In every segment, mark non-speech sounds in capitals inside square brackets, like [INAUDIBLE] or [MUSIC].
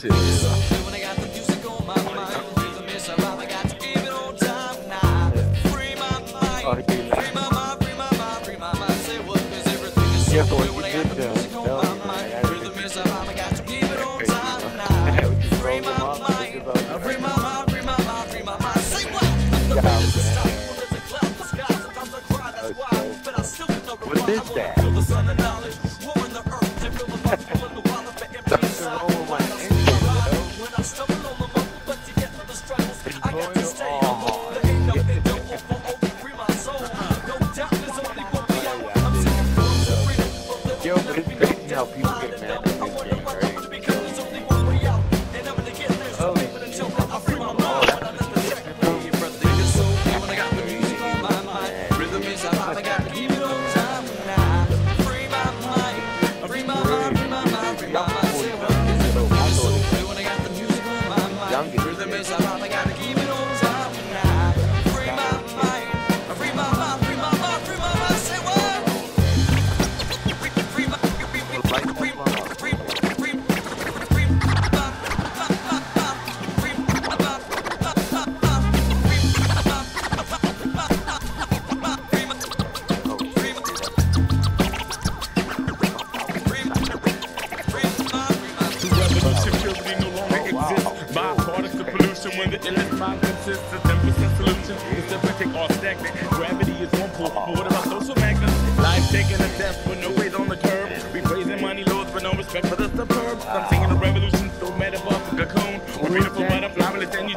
Yeah. how people get mad. solution when the endless problem consists of 10% solution. It's different, take all stagnant. Gravity is one pull, but what about social magnets? Life taking a test with no ways on the curb. We raising money lords for no respect for the suburbs. I'm singing a revolution, so metabolic cocoon. We're beautiful butterfly, but then you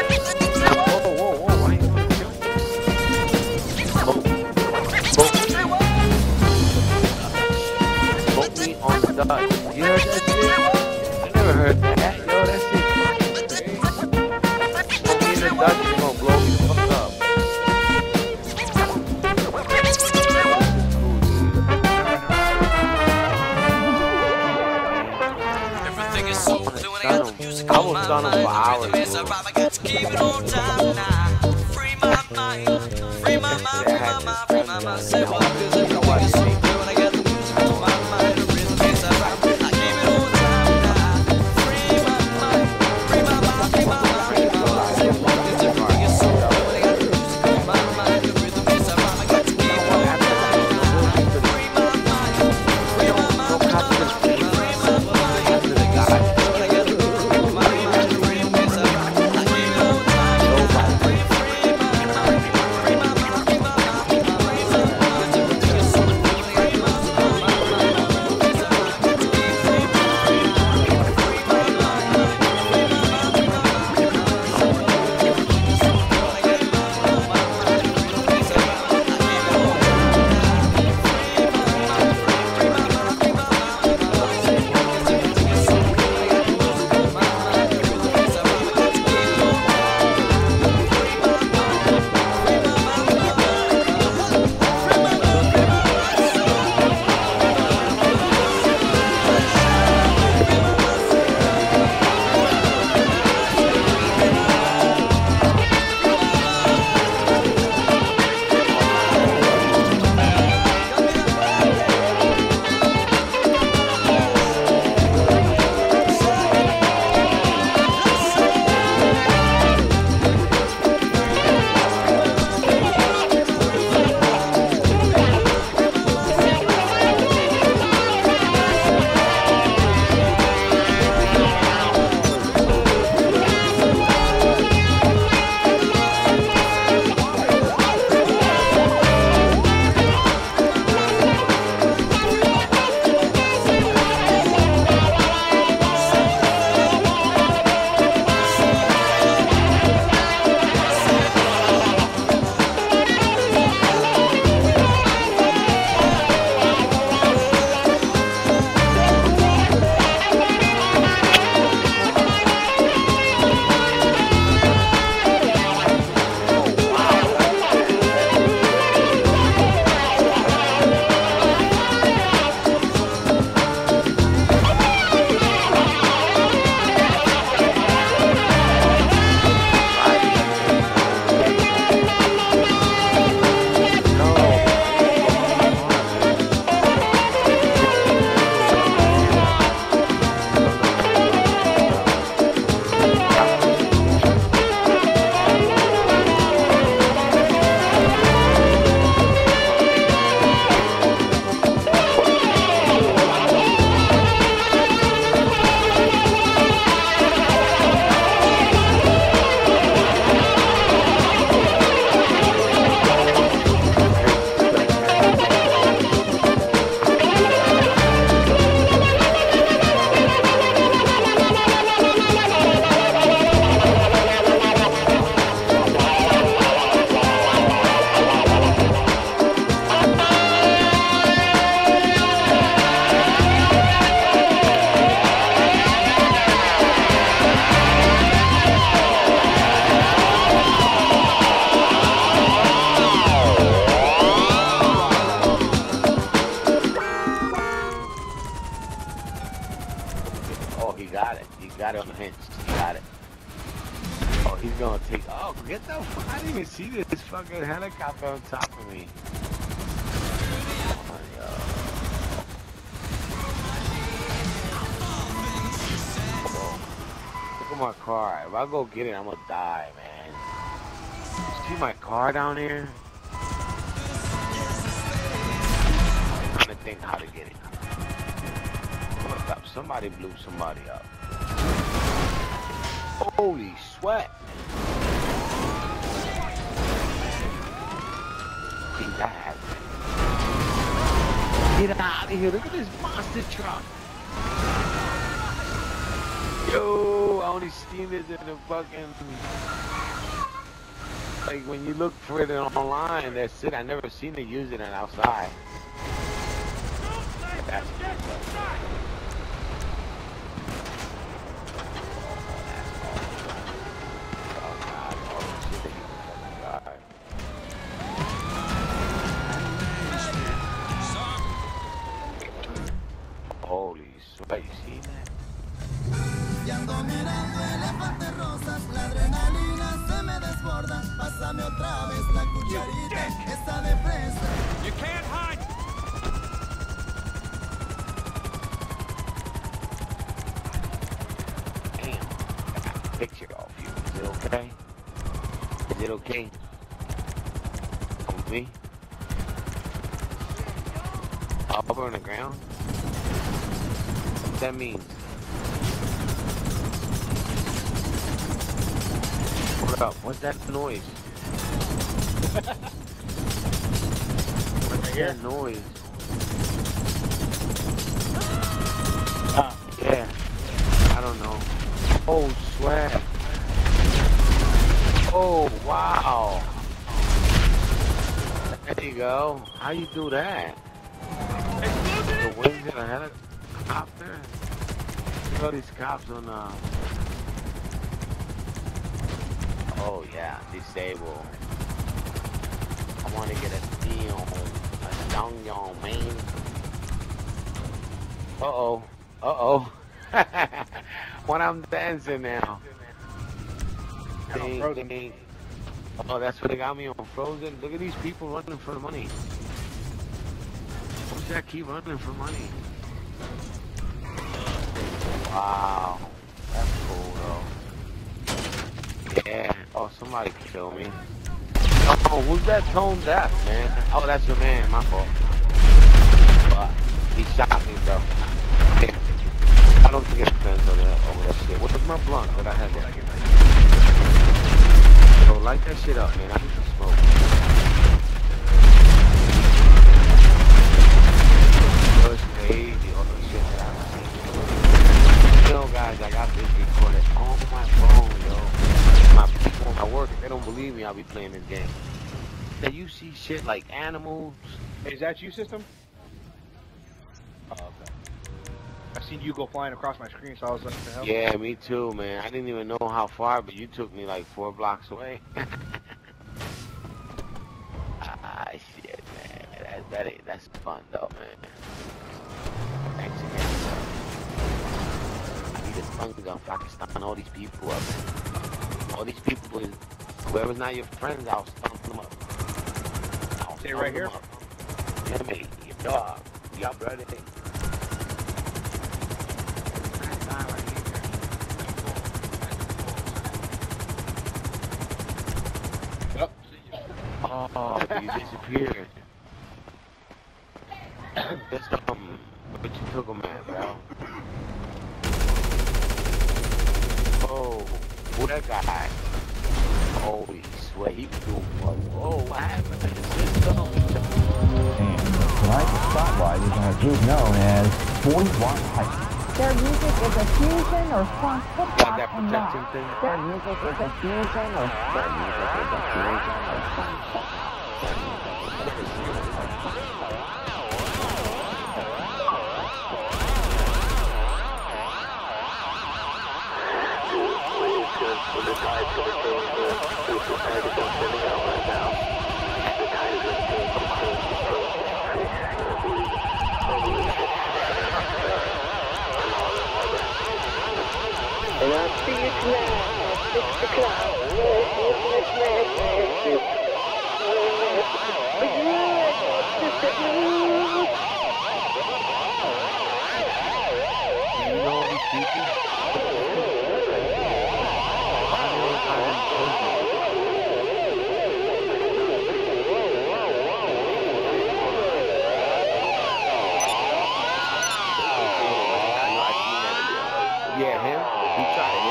done. You heard that? I never heard that. Yo, that shit me the gonna blow me the fuck up. I him for hours. Free my mind, free my mind, free my mind, free my mind. Oh, he got it. He got it on the hinge. He got it. Oh, he's gonna take. Oh, get the. I didn't even see this fucking helicopter on top of me. My car. If I go get it, I'm gonna die, man. See my car down here? I'm trying to think how to get it. Somebody blew somebody up. Holy sweat. See that? Get out of here. Look at this monster truck. Yo, I only seen this in the fucking. Like when you look for it online, that's it. I never seen it use it outside. Ando mirando elefantes rosas, la adrenalina se me desborda. Pásame otra vez la cucharita, esa de fresa. You can't hide. Picture of you. Is it okay? Is it okay? With me? Up on the ground? What that means? What up? What's that noise? What's that noise? Yeah. I don't know. Oh, swag. Oh, wow. There you go. How you do that? The wings in a helicopter? Look at all these cops on, uh... Oh, yeah. Disable. I want to get a deal. A dong yong, man. Uh-oh. Uh-oh. [LAUGHS] when I'm dancing now. Ding, ding. Oh, that's what they got me on Frozen. Look at these people running for the money. Who's that keep running for money? Wow. That's cool, though. Yeah. Oh, somebody killed me. Oh, who's that tone deaf, man? Oh, that's your man. My fault. But he shot me, bro. I don't think it depends on that, over that shit. What's my blunt that I had there? So light that shit up, man. I see shit like animals. Is that you, system? Oh, okay. I seen you go flying across my screen, so I was like, hell?" Yeah, me too, man. I didn't even know how far, but you took me like four blocks away. [LAUGHS] ah, shit, man. That, that ain't, that's fun, though, man. Thanks again, bro. I need a stun gun so I can stun all these people up. All these people, whoever's not your friends, I'll stun them up. I'll Stay right here? up. Yeah, mate. Your dog. Y'all brother. That guy right here. Oh, you disappeared. That's um, what you took him at, bro. Oh, who that guy? Holy sweat, he was doing what? Oh, Whoa, what happened to the system? And tonight's spotlight is on a group known as 40 Watt Heights. Their music is a fusion or funk hip hop and rock. Their music is a fusion or their music is a fusion or funk hip hop. Yeah, him. He tried to.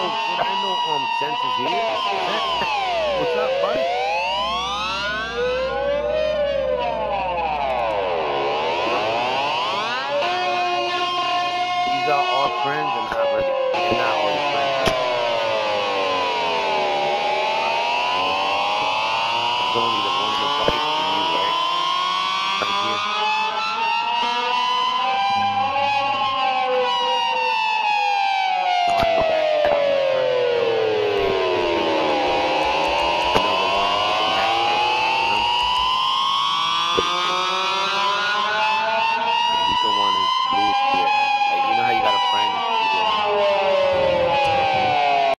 Oh, shit, I know um, senses here. [LAUGHS] What's up, buddy? These are all friends